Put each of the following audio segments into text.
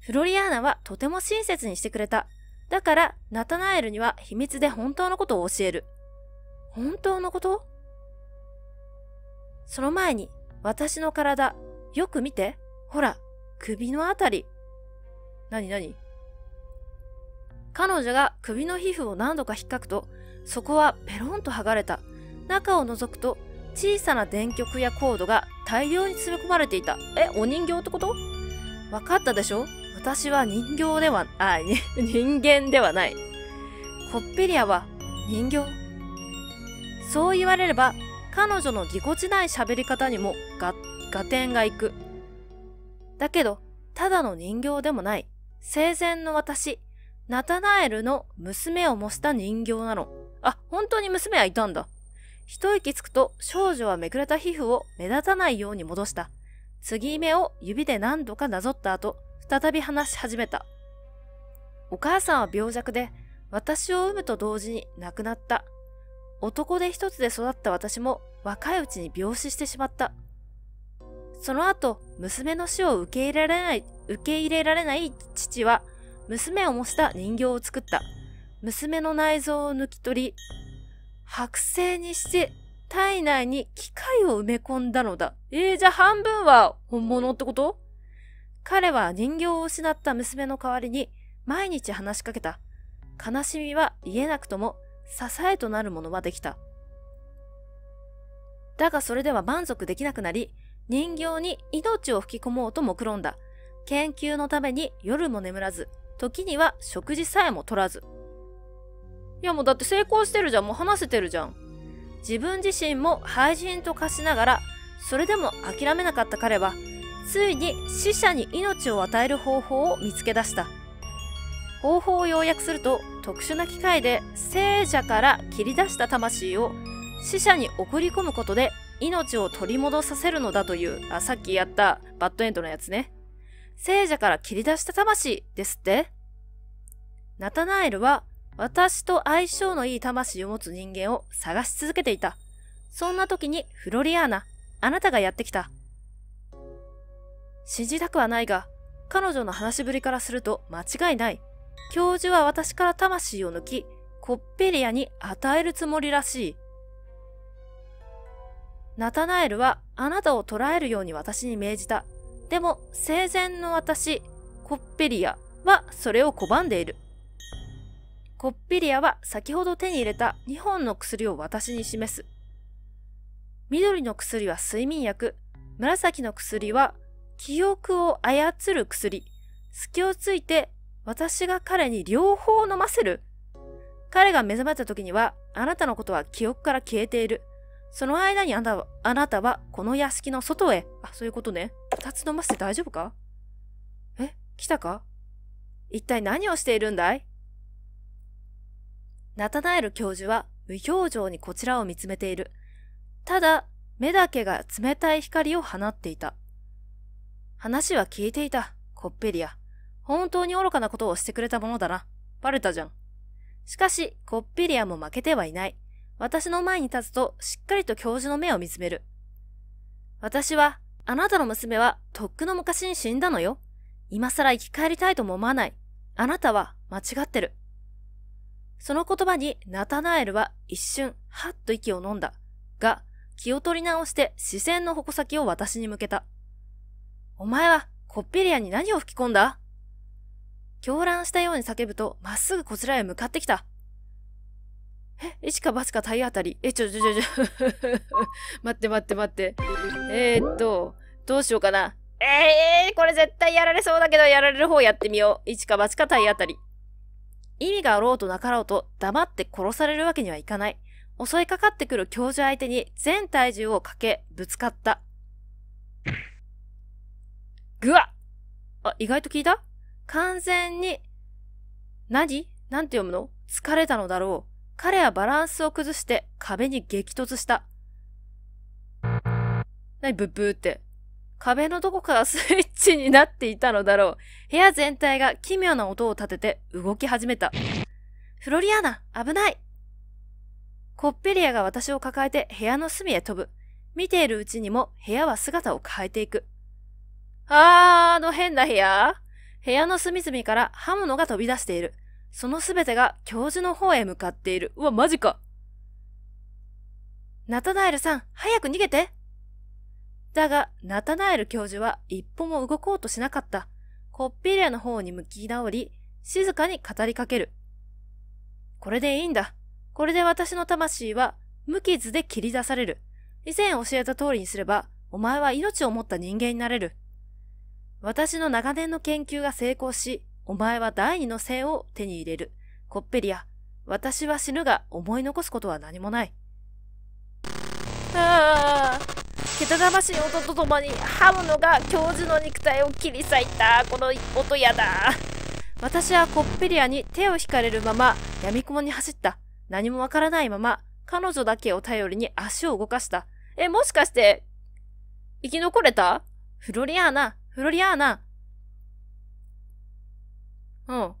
フロリアーナはとても親切にしてくれた。だから、ナタナエルには秘密で本当のことを教える。本当のこと？その前に、私の体、よく見て。ほら、首のあたり。なになに彼女が首の皮膚を何度か引っかくと、そこはペロンと剥がれた。中を覗くと、小さな電極やコードが大量に詰め込まれていた。え、お人形ってこと？わかったでしょ？私は人形では、あ、人間ではない。コッペリアは人形そう言われれば、彼女のぎこちない喋り方にもが、合点がいく。だけど、ただの人形でもない。生前の私、ナタナエルの娘を模した人形なの。あ、本当に娘はいたんだ。一息つくと少女はめくれた皮膚を目立たないように戻した。継ぎ目を指で何度かなぞった後、再び話し始めた。お母さんは病弱で、私を産むと同時に亡くなった。男で一つで育った私も若いうちに病死してしまった。その後、娘の死を受け入れられない、受け入れられない父は、娘を模した人形を作った。娘の内臓を抜き取り、剥製にして体内に機械を埋め込んだのだ。えー、じゃあ半分は本物ってこと？彼は人形を失った娘の代わりに毎日話しかけた。悲しみは言えなくとも支えとなるものはできた。だがそれでは満足できなくなり、人形に命を吹き込もうと目論んだ。研究のために夜も眠らず、時には食事さえも取らず。いやもうだって成功してるじゃん。もう話せてるじゃん。自分自身も廃人と化しながら、それでも諦めなかった彼は、ついに死者に命を与える方法を見つけ出した。方法を要約すると、特殊な機械で聖者から切り出した魂を死者に送り込むことで命を取り戻させるのだという、あ、さっきやったバッドエンドのやつね。聖者から切り出した魂ですってナタナエルは私と相性のいい魂を持つ人間を探し続けていた。そんな時にフロリアーナ、あなたがやってきた。信じたくはないが、彼女の話しぶりからすると間違いない。教授は私から魂を抜き、コッペリアに与えるつもりらしい。ナタナエルはあなたを捕らえるように私に命じた。でも、生前の私、コッペリアはそれを拒んでいる。コッペリアは先ほど手に入れた2本の薬を私に示す。緑の薬は睡眠薬、紫の薬は記憶を操る薬。隙をついて私が彼に両方飲ませる。彼が目覚めた時にはあなたのことは記憶から消えている。その間にあなたはあなたはこの屋敷の外へ。あ、そういうことね。二つ飲ませて大丈夫か？え来たか？一体何をしているんだい？ナタナエル教授は無表情にこちらを見つめている。ただ、目だけが冷たい光を放っていた。話は聞いていた、コッペリア。本当に愚かなことをしてくれたものだな。バレたじゃん。しかし、コッペリアも負けてはいない。私の前に立つと、しっかりと教授の目を見つめる。私は、あなたの娘は、とっくの昔に死んだのよ。今更生き返りたいとも思わない。あなたは、間違ってる。その言葉にナタナエルは一瞬、はっと息を飲んだ。が、気を取り直して視線の矛先を私に向けた。お前は、コッペリアに何を吹き込んだ？狂乱したように叫ぶと、まっすぐこちらへ向かってきた。え、一か八か体当たり。え、ちょちょちょちょ。待って待って待って。えー、っと、どうしようかな。えー、これ絶対やられそうだけど、やられる方やってみよう。一か八か体当たり。意味があろうとなかろうと黙って殺されるわけにはいかない。襲いかかってくる教授相手に全体重をかけ、ぶつかった。ぐわあ、意外と聞いた？完全に、何？なんて読むの？疲れたのだろう。彼はバランスを崩して壁に激突した。何？ブッブーって。壁のどこかがスイッチになっていたのだろう。部屋全体が奇妙な音を立てて動き始めた。フロリアーナ、危ないコッペリアが私を抱えて部屋の隅へ飛ぶ。見ているうちにも部屋は姿を変えていく。あー、あの変な部屋部屋の隅々から刃物が飛び出している。そのすべてが教授の方へ向かっている。うわ、マジか。ナタナエルさん、早く逃げてだが、ナタナエル教授は一歩も動こうとしなかった。コッピリアの方に向き直り、静かに語りかける。これでいいんだ。これで私の魂は無傷で切り出される。以前教えた通りにすれば、お前は命を持った人間になれる。私の長年の研究が成功し、お前は第二の性を手に入れる。コッペリア、私は死ぬが思い残すことは何もない。ああ、けたたましい音とともに刃物が教授の肉体を切り裂いた。この音やだ。私はコッペリアに手を引かれるまま闇雲に走った。何もわからないまま彼女だけを頼りに足を動かした。え、もしかして、生き残れた？フロリアーナ、フロリアーナ。うん。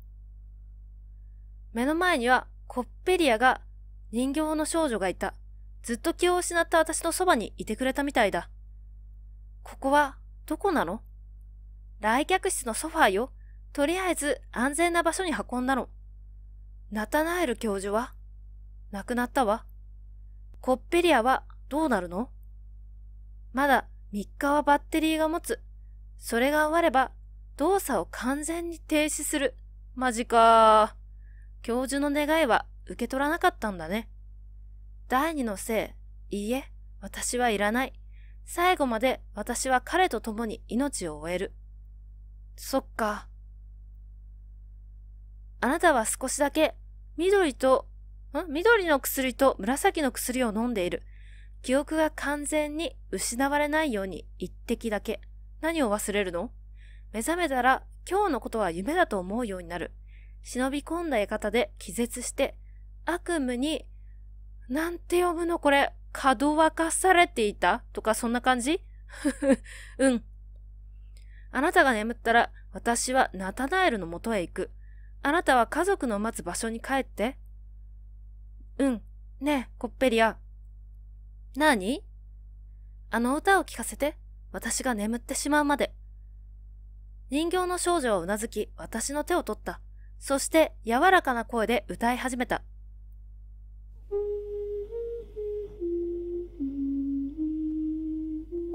目の前にはコッペリアが人形の少女がいた。ずっと気を失った私のそばにいてくれたみたいだ。ここはどこなの？来客室のソファーよ。とりあえず安全な場所に運んだの。ナタナエル教授は？亡くなったわ。コッペリアはどうなるの？まだ3日はバッテリーが持つ。それが終われば動作を完全に停止する。マジか教授の願いは受け取らなかったんだね。第二のせい、いいえ、私はいらない。最後まで私は彼と共に命を終える。そっか。あなたは少しだけ緑と、ん？緑の薬と紫の薬を飲んでいる。記憶が完全に失われないように一滴だけ。何を忘れるの？目覚めたら今日のことは夢だと思うようになる。忍び込んだ館で気絶して悪夢に、なんて読むの？これ、かどわかされていた？とかそんな感じ？うん。あなたが眠ったら私はナタナエルの元へ行く。あなたは家族の待つ場所に帰って。うん。ねえ、コッペリア。なに？あの歌を聞かせて。私が眠ってしまうまで。人形の少女はうなずき、私の手を取った。そして柔らかな声で歌い始めた。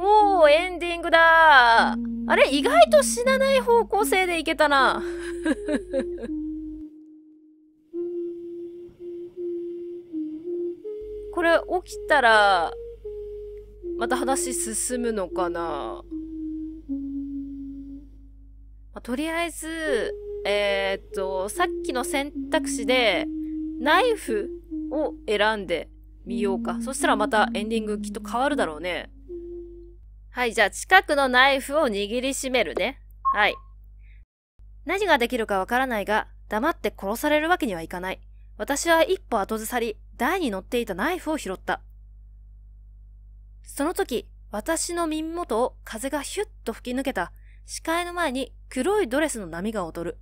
おー、エンディングだあれ、意外と死なない方向性でいけたな。これ起きたら、また話進むのかな、まあ、とりあえず、えー、っと、さっきの選択肢で、ナイフを選んでみようか。そしたらまたエンディングきっと変わるだろうね。はい、じゃあ近くのナイフを握りしめるね。はい。何ができるかわからないが、黙って殺されるわけにはいかない。私は一歩後ずさり、台に乗っていたナイフを拾った。その時、私の耳元を風がヒュッと吹き抜けた。視界の前に黒いドレスの波が踊る。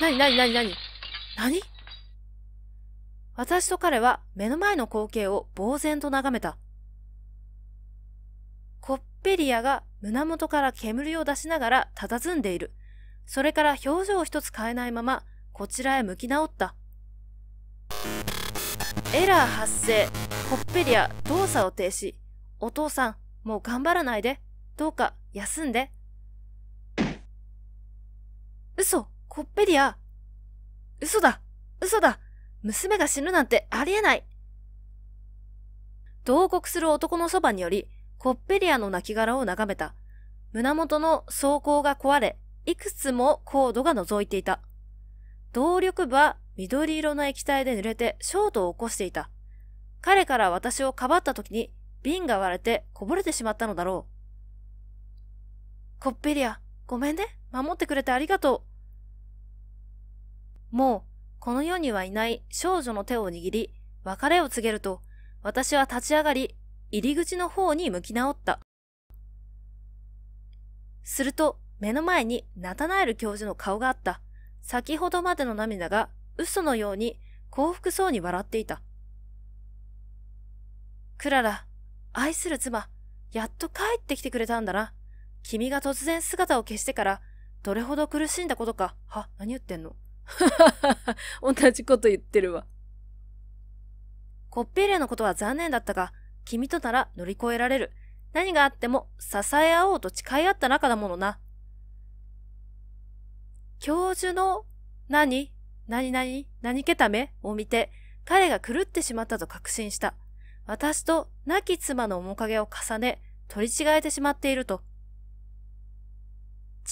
なになになになに何？私と彼は目の前の光景を呆然と眺めた。コッペリアが胸元から煙を出しながら佇んでいる。それから表情を一つ変えないままこちらへ向き直った。エラー発生。コッペリア、動作を停止。お父さん、もう頑張らないで。どうか、休んで。嘘、コッペリア。嘘だ、嘘だ。娘が死ぬなんてありえない。同国する男のそばにより、コッペリアの亡骸を眺めた。胸元の装甲が壊れ、いくつもコードが覗いていた。動力部は緑色の液体で濡れてショートを起こしていた。彼から私をかばった時に瓶が割れてこぼれてしまったのだろう。コッペリア、ごめんね。守ってくれてありがとう。もう、この世にはいない少女の手を握り、別れを告げると、私は立ち上がり、入り口の方に向き直った。すると、目の前にナタナエル教授の顔があった。先ほどまでの涙が嘘のように幸福そうに笑っていた。クララ、愛する妻、やっと帰ってきてくれたんだな。君が突然姿を消してから、どれほど苦しんだことか。は、何言ってんの？同じこと言ってるわ。コッペリアのことは残念だったが、君となら乗り越えられる。何があっても支え合おうと誓い合った仲だものな。教授の何何何何けためを見て、彼が狂ってしまったと確信した。私と亡き妻の面影を重ね、取り違えてしまっていると。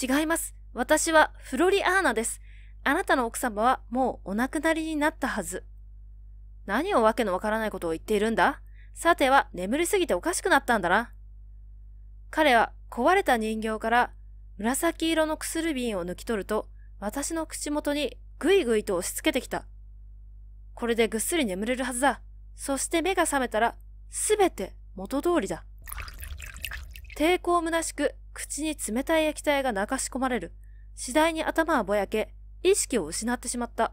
違います。私はフロリアーナです。あなたの奥様はもうお亡くなりになったはず。何をわけのわからないことを言っているんだ？さては眠りすぎておかしくなったんだな。彼は壊れた人形から紫色の薬瓶を抜き取ると、私の口元にぐいぐいと押し付けてきた。これでぐっすり眠れるはずだ。そして目が覚めたら、すべて元通りだ。抵抗虚しく口に冷たい液体が流し込まれる。次第に頭はぼやけ、意識を失ってしまった。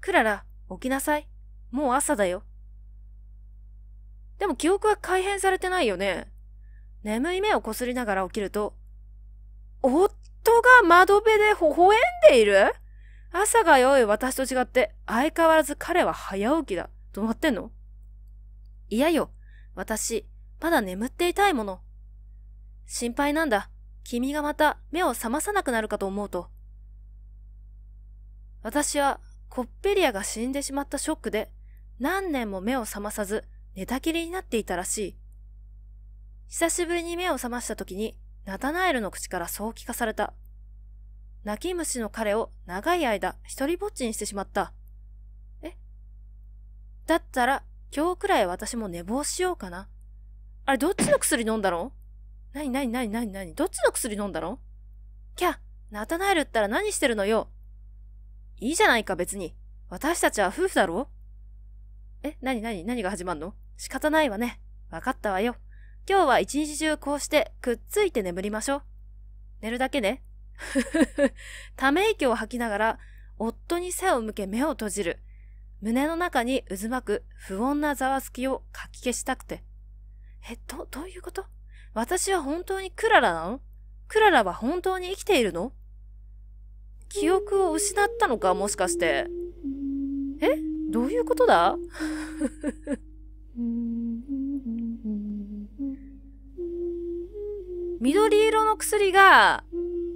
クララ、起きなさい。もう朝だよ。でも記憶は改変されてないよね。眠い目をこすりながら起きると、夫が窓辺で微笑んでいる？朝が良い私と違って相変わらず彼は早起きだ。どうなってんの？いやよ。私、まだ眠っていたいもの。心配なんだ。君がまた目を覚まさなくなるかと思うと。私はコッペリアが死んでしまったショックで何年も目を覚まさず寝たきりになっていたらしい。久しぶりに目を覚ました時にナタナエルの口からそう聞かされた。泣き虫の彼を長い間一人ぼっちにしてしまった。え？だったら今日くらい私も寝坊しようかな。あれ、どっちの薬飲んだの？なになになになになにどっちの薬飲んだの？キャ、ナタナエルったら何してるのよ。いいじゃないか別に。私たちは夫婦だろ？え、なになに何が始まんの？仕方ないわね。わかったわよ。今日は一日中こうしてくっついて眠りましょう。寝るだけね。ふふふ。ため息を吐きながら、夫に背を向け目を閉じる。胸の中に渦巻く不穏なざわつきをかき消したくて。え、ど、どういうこと？私は本当にクララなの？クララは本当に生きているの？記憶を失ったのかもしかして。え？どういうことだ？緑色の薬が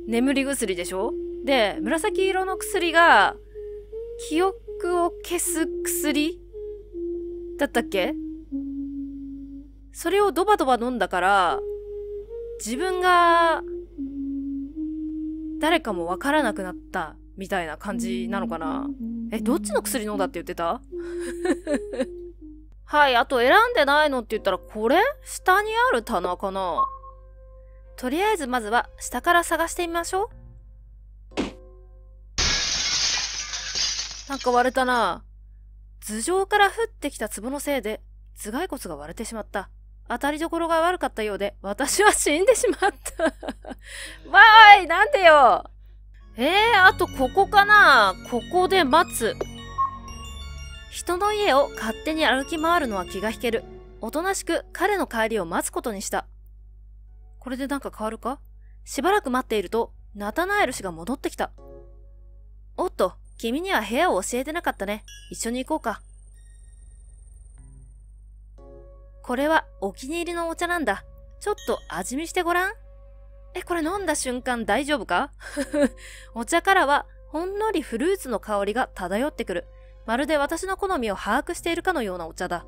眠り薬でしょ？で、紫色の薬が記憶を消す薬だったっけ？それをドバドバ飲んだから、自分が誰かもわからなくなった。みたいな感じなのかな？え、どっちの薬飲んだって言ってた？はい、あと選んでないのって言ったらこれ？下にある棚かな？とりあえずまずは下から探してみましょう。なんか割れたな。頭上から降ってきた壺のせいで頭蓋骨が割れてしまった。当たりどころが悪かったようで、私は死んでしまった。わーいなんでよ？えー、あとここかな？ここで待つ。人の家を勝手に歩き回るのは気が引ける。おとなしく彼の帰りを待つことにした。これでなんか変わるか？しばらく待っていると、ナタナエル氏が戻ってきた。おっと、君には部屋を教えてなかったね。一緒に行こうか。これはお気に入りのお茶なんだ。ちょっと味見してごらん。え、これ飲んだ瞬間大丈夫か？お茶からはほんのりフルーツの香りが漂ってくる。まるで私の好みを把握しているかのようなお茶だ。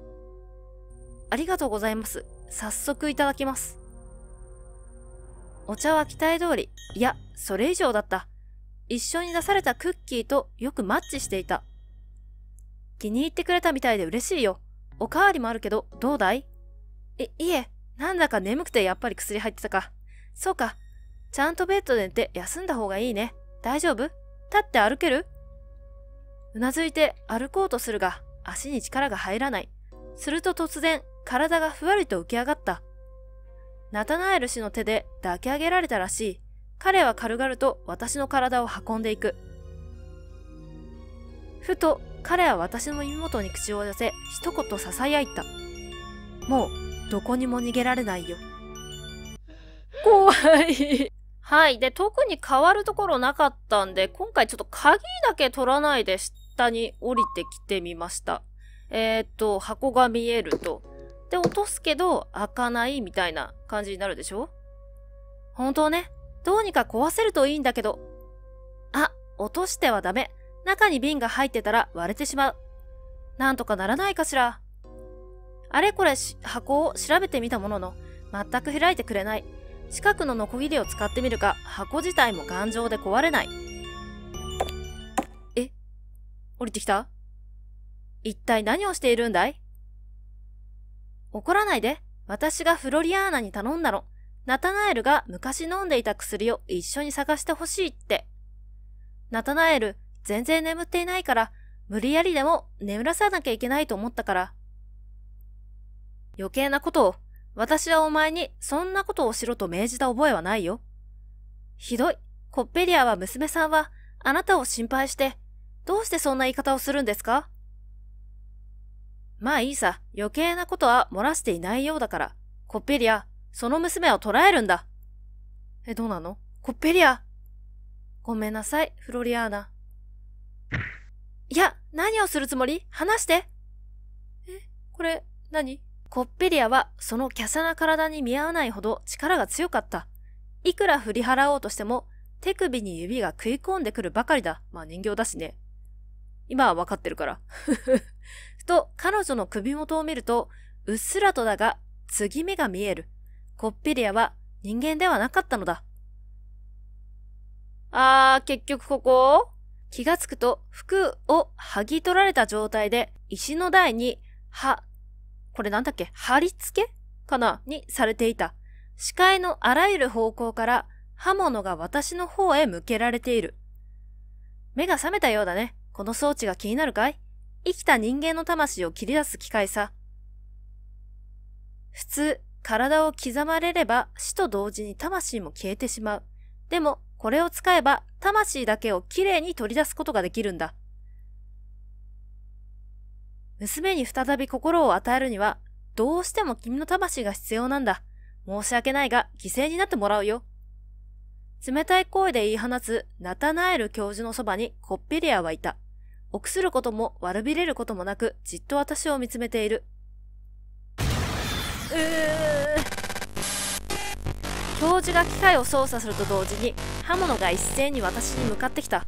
ありがとうございます。早速いただきます。お茶は期待通り、いや、それ以上だった。一緒に出されたクッキーとよくマッチしていた。気に入ってくれたみたいで嬉しいよ。おかわりもあるけど、どうだい？え、いえ、なんだか眠くてやっぱり薬入ってたか。そうか。ちゃんとベッドで寝て休んだ方がいいね。大丈夫？立って歩ける？うなずいて歩こうとするが、足に力が入らない。すると突然、体がふわりと浮き上がった。ナタナエル氏の手で抱き上げられたらしい。彼は軽々と私の体を運んでいく。ふと彼は私の耳元に口を寄せ、一言囁いた。もう、どこにも逃げられないよ。怖い。はい。で、特に変わるところなかったんで、今回ちょっと鍵だけ取らないで下に降りてきてみました。えー、っと、箱が見えると。で、落とすけど開かないみたいな感じになるでしょ？本当ね。どうにか壊せるといいんだけど。あ、落としてはダメ。中に瓶が入ってたら割れてしまう。なんとかならないかしら。あれこれ箱を調べてみたものの、全く開いてくれない。近くのノコギリを使ってみるか、箱自体も頑丈で壊れない。え？降りてきた？一体何をしているんだい？怒らないで。私がフロリアーナに頼んだの。ナタナエルが昔飲んでいた薬を一緒に探してほしいって。ナタナエル、全然眠っていないから、無理やりでも眠らさなきゃいけないと思ったから。余計なことを、私はお前にそんなことをしろと命じた覚えはないよ。ひどい。コッペリアは娘さんは、あなたを心配して、どうしてそんな言い方をするんですか？まあいいさ、余計なことは漏らしていないようだから。コッペリア、その娘を捕らえるんだ。え、どうなの？コッペリア。ごめんなさい、フロリアーナ。いや、何をするつもり？話して。え、これ、何？コッペリアはその華奢な体に見合わないほど力が強かった。いくら振り払おうとしても、手首に指が食い込んでくるばかりだ。まあ人形だしね。今はわかってるから。と、彼女の首元を見ると、うっすらとだが、継ぎ目が見える。コッペリアは人間ではなかったのだ。あー、結局ここ？気がつくと服を剥ぎ取られた状態で石の台に、は、これなんだっけ？貼り付けかな？にされていた。視界のあらゆる方向から刃物が私の方へ向けられている。目が覚めたようだね。この装置が気になるかい？生きた人間の魂を切り出す機械さ。普通、体を刻まれれば死と同時に魂も消えてしまう。でも、これを使えば魂だけをきれいに取り出すことができるんだ。娘に再び心を与えるには、どうしても君の魂が必要なんだ。申し訳ないが、犠牲になってもらうよ。冷たい声で言い放つナタナエル教授のそばにコッペリアはいた。臆することも悪びれることもなく、じっと私を見つめている。うー。教授が機械を操作すると同時に、刃物が一斉に私に向かってきた。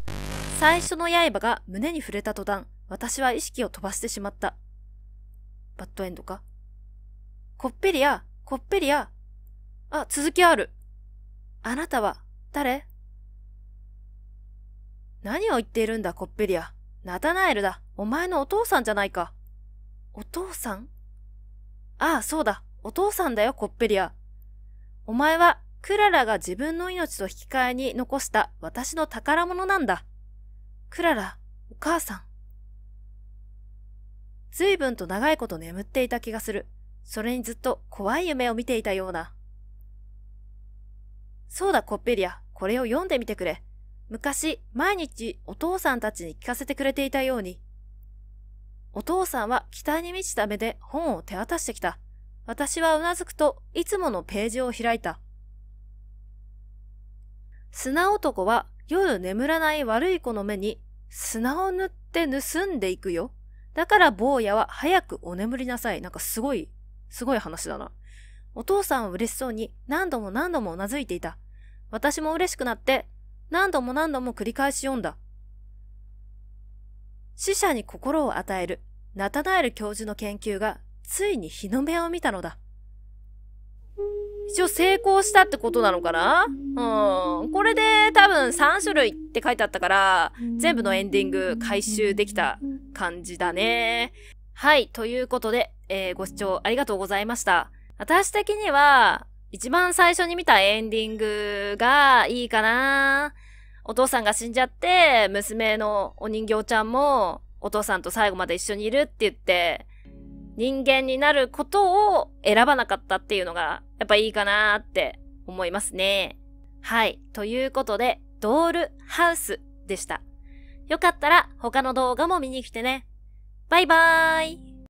最初の刃が胸に触れた途端、私は意識を飛ばしてしまった。バッドエンドか？コッペリア、コッペリア。あ、続きある。あなたは、誰？何を言っているんだ、コッペリア。ナタナエルだ。お前のお父さんじゃないか。お父さん？ああ、そうだ。お父さんだよ、コッペリア。お前は、クララが自分の命と引き換えに残した私の宝物なんだ。クララ、お母さん。随分と長いこと眠っていた気がする。それにずっと怖い夢を見ていたような。そうだ、コッペリア。これを読んでみてくれ。昔、毎日お父さんたちに聞かせてくれていたように。お父さんは期待に満ちた目で本を手渡してきた。私はうなずくといつものページを開いた。砂男は夜眠らない悪い子の目に砂を塗って盗んでいくよ。だから坊やは早くお眠りなさい。なんかすごい、すごい話だな。お父さんは嬉しそうに何度も何度もうなずいていた。私も嬉しくなって何度も何度も繰り返し読んだ。死者に心を与えるナタナエル教授の研究がついに日の目を見たのだ。一応成功したってことなのかな？うん。これで多分3種類って書いてあったから、全部のエンディング回収できた感じだね。はい。ということで、えー、ご視聴ありがとうございました。私的には、一番最初に見たエンディングがいいかな。お父さんが死んじゃって、娘のお人形ちゃんも、お父さんと最後まで一緒にいるって言って、人間になることを選ばなかったっていうのが、やっぱいいかなって思いますね。はい。ということで、ドールハウスでした。よかったら他の動画も見に来てね。バイバーイ